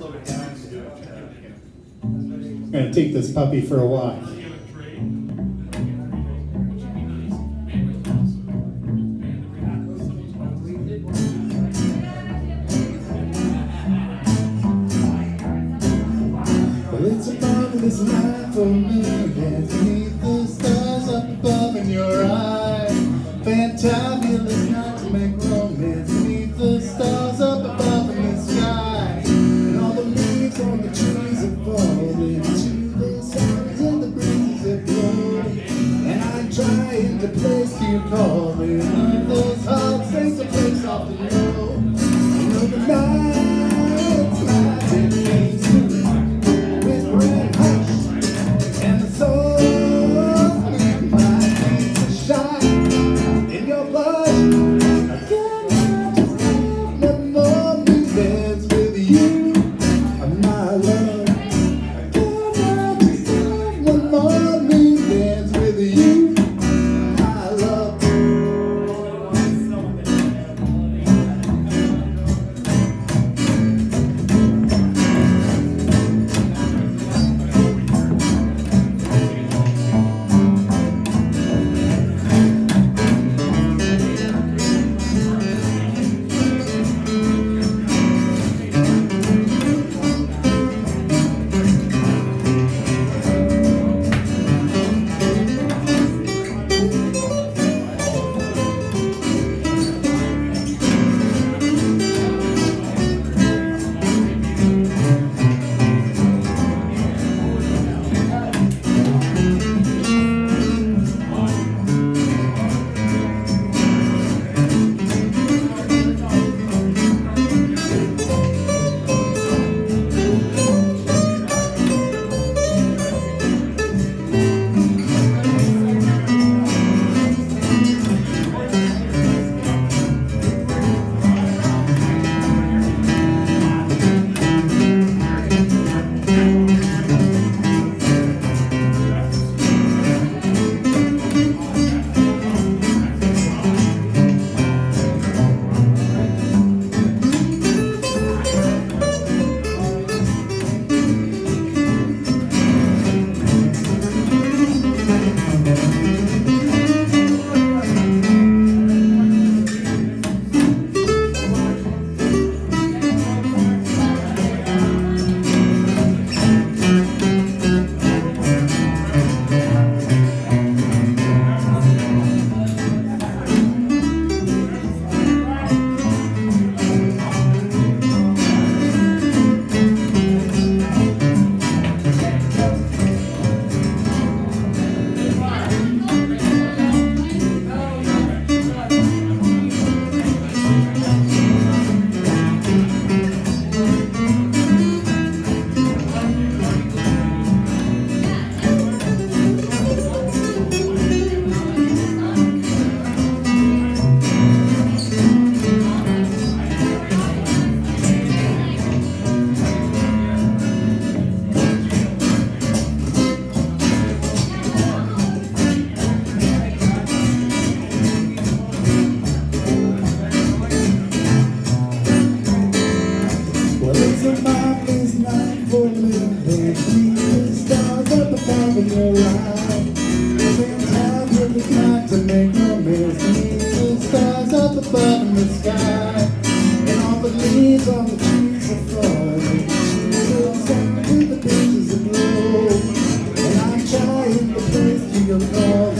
I'm going to take this puppy for a walk. It's a marvelous night for me. As beneath the stars up above in your eye Fantastic. in the place you call in your life Fantastic to make no The stars up above in the sky And all the leaves on the trees are falling the And I'm trying to place to your love